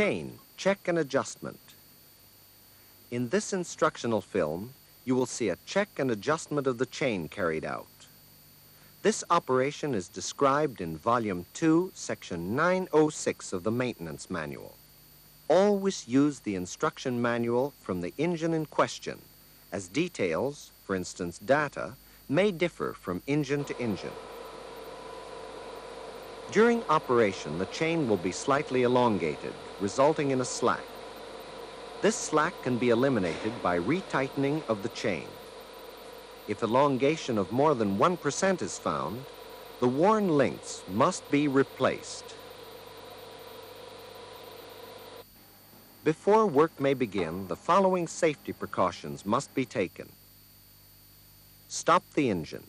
Chain, check and adjustment. In this instructional film, you will see a check and adjustment of the chain carried out. This operation is described in Volume 2, Section 906 of the Maintenance Manual. Always use the instruction manual from the engine in question, as details, for instance data, may differ from engine to engine. During operation, the chain will be slightly elongated, resulting in a slack. This slack can be eliminated by retightening of the chain. If elongation of more than 1% is found, the worn links must be replaced. Before work may begin, the following safety precautions must be taken. Stop the engine.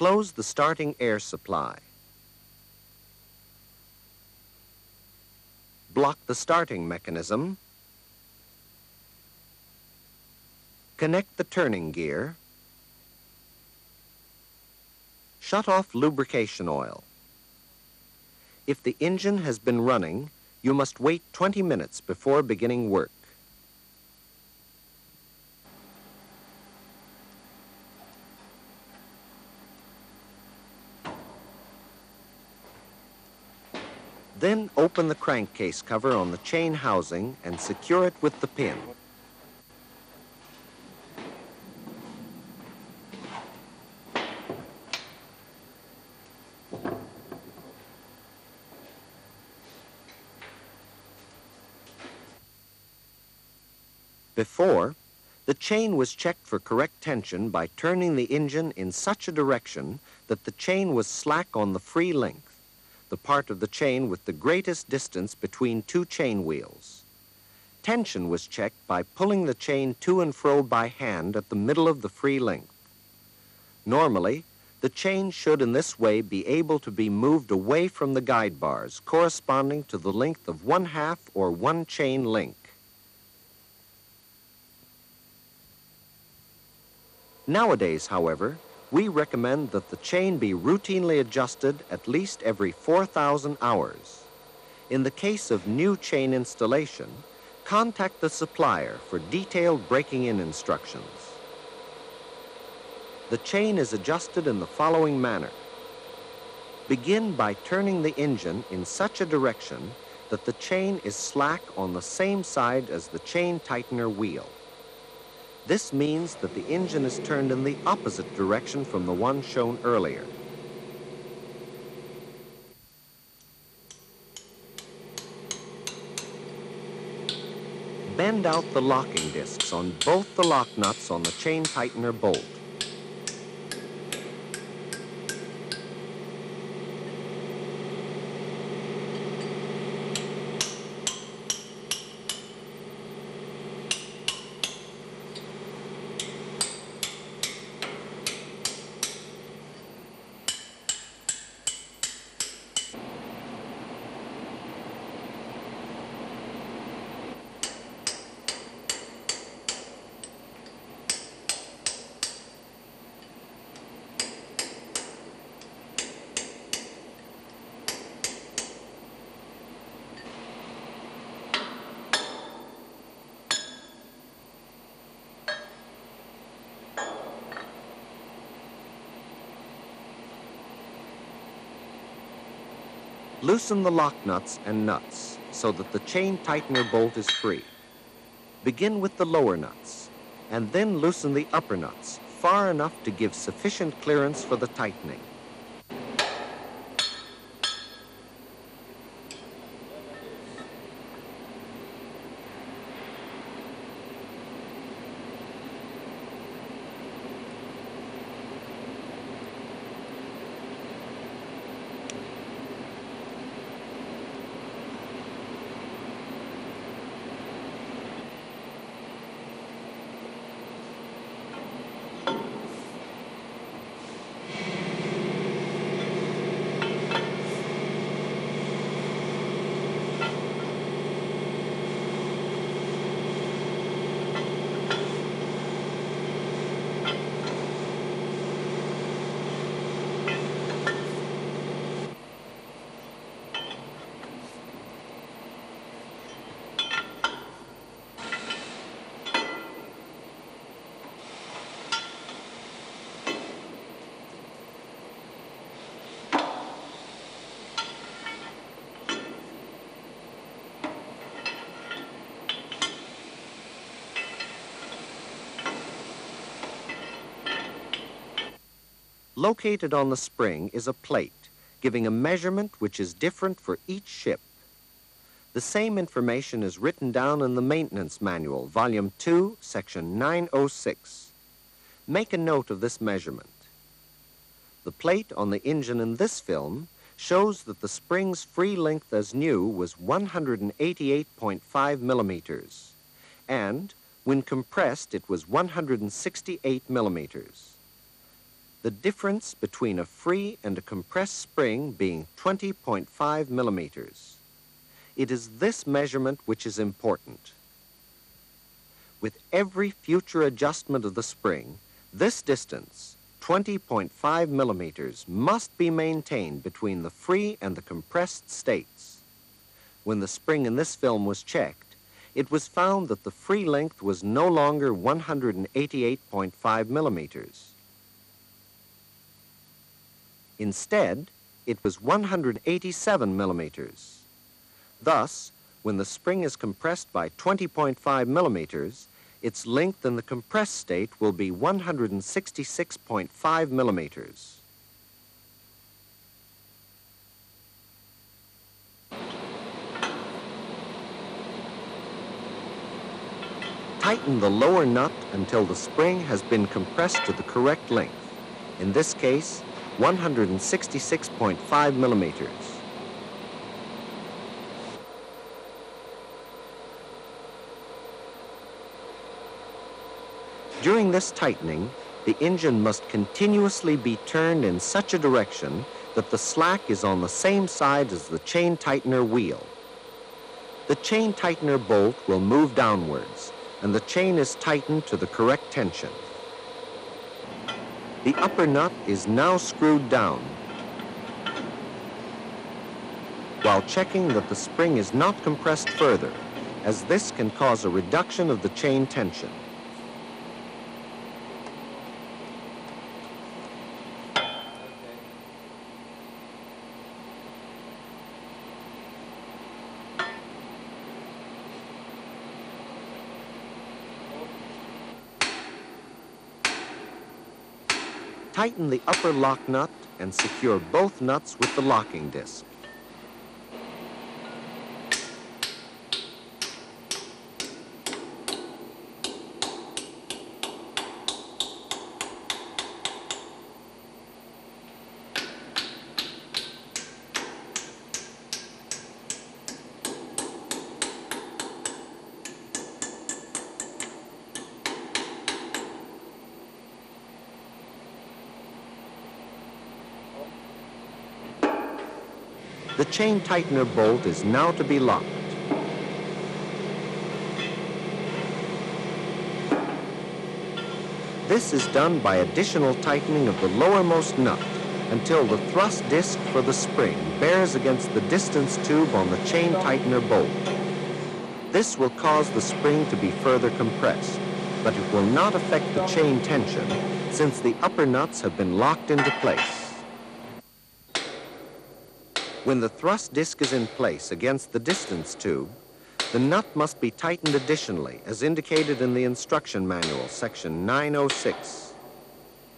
Close the starting air supply. Block the starting mechanism. Connect the turning gear. Shut off lubrication oil. If the engine has been running, you must wait 20 minutes before beginning work. Then open the crankcase cover on the chain housing and secure it with the pin. Before, the chain was checked for correct tension by turning the engine in such a direction that the chain was slack on the free length, the part of the chain with the greatest distance between two chain wheels. Tension was checked by pulling the chain to and fro by hand at the middle of the free length. Normally, the chain should in this way be able to be moved away from the guide bars corresponding to the length of one half or one chain link. Nowadays, however, we recommend that the chain be routinely adjusted at least every 4,000 hours. In the case of new chain installation, contact the supplier for detailed breaking-in instructions. The chain is adjusted in the following manner. Begin by turning the engine in such a direction that the chain is slack on the same side as the chain tightener wheel. This means that the engine is turned in the opposite direction from the one shown earlier. Bend out the locking discs on both the lock nuts on the chain tightener bolt. Loosen the lock nuts and nuts so that the chain tightener bolt is free. Begin with the lower nuts and then loosen the upper nuts far enough to give sufficient clearance for the tightening. Located on the spring is a plate giving a measurement which is different for each ship. The same information is written down in the Maintenance Manual, Volume 2, Section 906. Make a note of this measurement. The plate on the engine in this film shows that the spring's free length as new was 188.5 millimeters, and when compressed it was 168 millimeters. The difference between a free and a compressed spring being 20.5 millimeters. It is this measurement which is important. With every future adjustment of the spring, this distance, 20.5 millimeters, must be maintained between the free and the compressed states. When the spring in this film was checked, it was found that the free length was no longer 188.5 millimeters. Instead, it was 187 millimeters. Thus, when the spring is compressed by 20.5 millimeters, its length in the compressed state will be 166.5 millimeters. Tighten the lower nut until the spring has been compressed to the correct length. In this case, 166.5 millimeters. During this tightening, the engine must continuously be turned in such a direction that the slack is on the same side as the chain tightener wheel. The chain tightener bolt will move downwards, and the chain is tightened to the correct tension. The upper nut is now screwed down. While checking that the spring is not compressed further, as this can cause a reduction of the chain tension. Tighten the upper lock nut and secure both nuts with the locking disc. The chain tightener bolt is now to be locked. This is done by additional tightening of the lowermost nut until the thrust disc for the spring bears against the distance tube on the chain tightener bolt. This will cause the spring to be further compressed, but it will not affect the chain tension since the upper nuts have been locked into place. When the thrust disc is in place against the distance tube, the nut must be tightened additionally, as indicated in the instruction manual, section 906.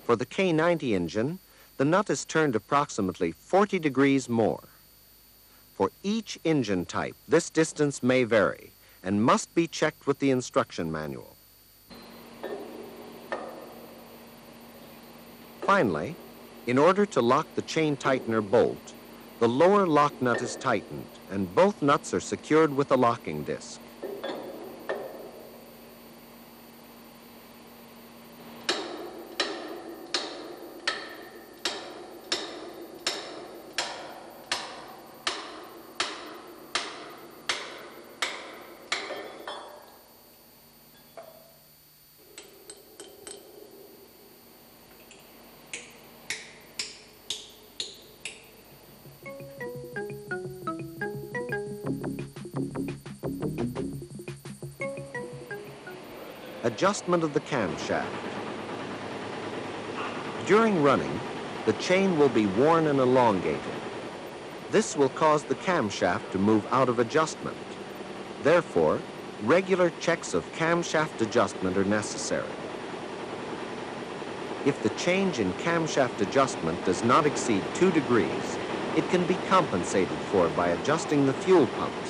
For the K90 engine, the nut is turned approximately 40 degrees more. For each engine type, this distance may vary and must be checked with the instruction manual. Finally, in order to lock the chain tightener bolt, the lower lock nut is tightened and both nuts are secured with a locking disc. Adjustment of the camshaft. During running, the chain will be worn and elongated. This will cause the camshaft to move out of adjustment. Therefore, regular checks of camshaft adjustment are necessary. If the change in camshaft adjustment does not exceed 2 degrees, it can be compensated for by adjusting the fuel pumps.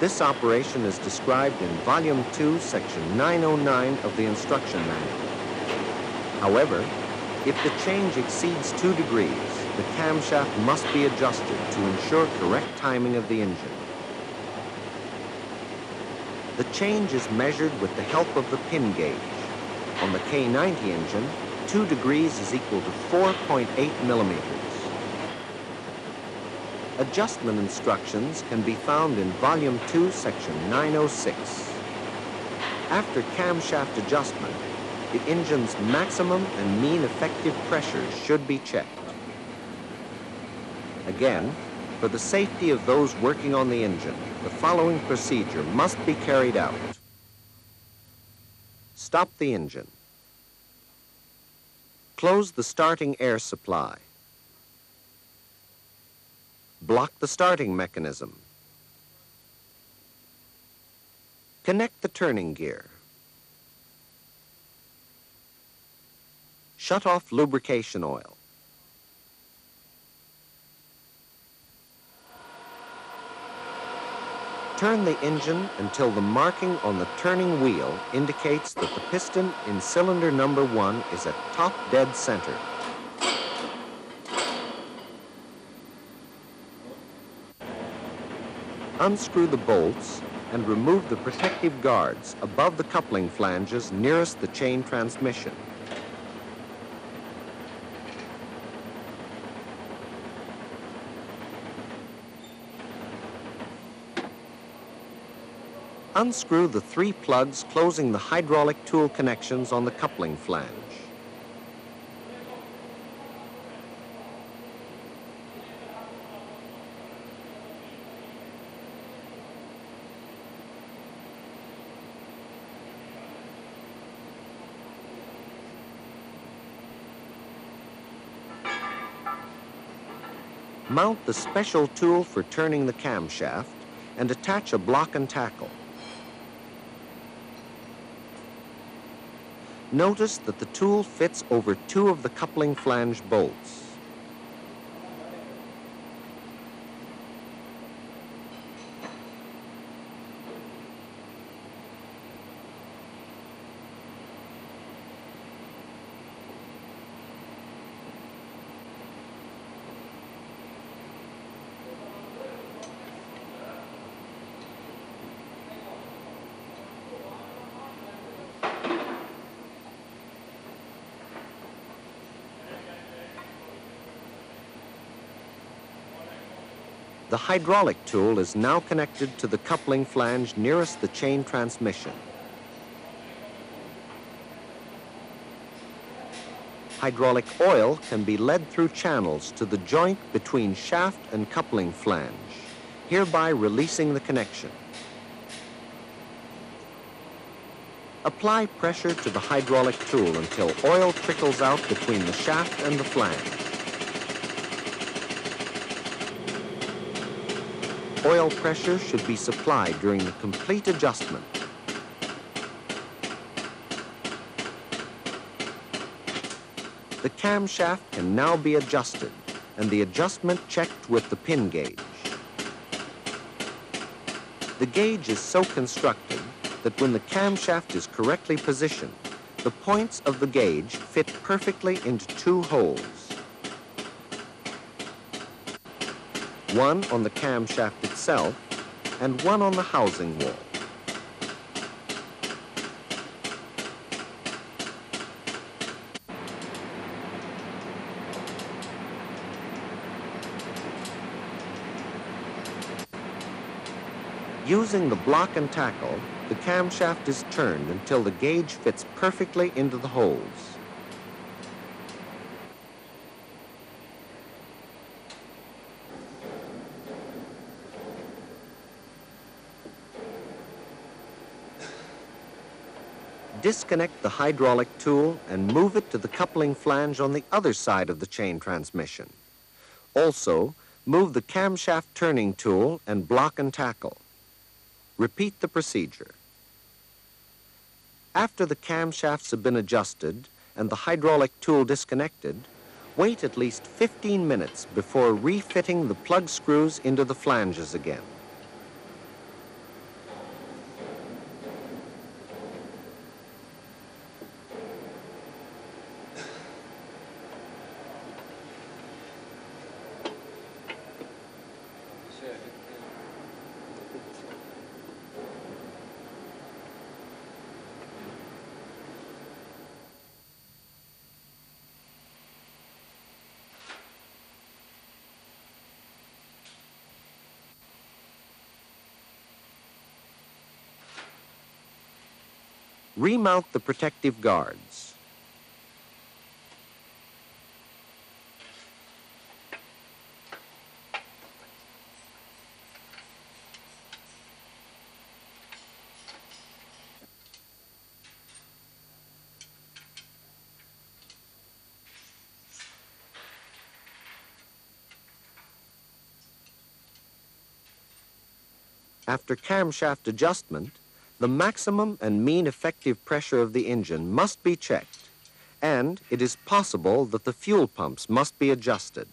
This operation is described in Volume 2, Section 909 of the Instruction Manual. However, if the change exceeds 2 degrees, the camshaft must be adjusted to ensure correct timing of the engine. The change is measured with the help of the pin gauge. On the K90 engine, 2 degrees is equal to 4.8 millimeters. Adjustment instructions can be found in Volume 2, Section 906. After camshaft adjustment, the engine's maximum and mean effective pressures should be checked. Again, for the safety of those working on the engine, the following procedure must be carried out. Stop the engine. Close the starting air supply. Block the starting mechanism. Connect the turning gear. Shut off lubrication oil. Turn the engine until the marking on the turning wheel indicates that the piston in cylinder number one is at top dead center. Unscrew the bolts and remove the protective guards above the coupling flanges nearest the chain transmission. Unscrew the three plugs closing the hydraulic tool connections on the coupling flange. Mount the special tool for turning the camshaft and attach a block and tackle. Notice that the tool fits over two of the coupling flange bolts. The hydraulic tool is now connected to the coupling flange nearest the chain transmission. Hydraulic oil can be led through channels to the joint between shaft and coupling flange, hereby releasing the connection. Apply pressure to the hydraulic tool until oil trickles out between the shaft and the flange. Oil pressure should be supplied during the complete adjustment. The camshaft can now be adjusted and the adjustment checked with the pin gauge. The gauge is so constructed that when the camshaft is correctly positioned, the points of the gauge fit perfectly into two holes. One on the camshaft itself and one on the housing wall. Using the block and tackle, the camshaft is turned until the gauge fits perfectly into the holes. Disconnect the hydraulic tool and move it to the coupling flange on the other side of the chain transmission. Also, move the camshaft turning tool and block and tackle. Repeat the procedure. After the camshafts have been adjusted and the hydraulic tool disconnected, wait at least 15 minutes before refitting the plug screws into the flanges again. Remount the protective guards. After camshaft adjustment, the maximum and mean effective pressure of the engine must be checked, and it is possible that the fuel pumps must be adjusted.